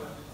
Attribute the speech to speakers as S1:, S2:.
S1: Amen.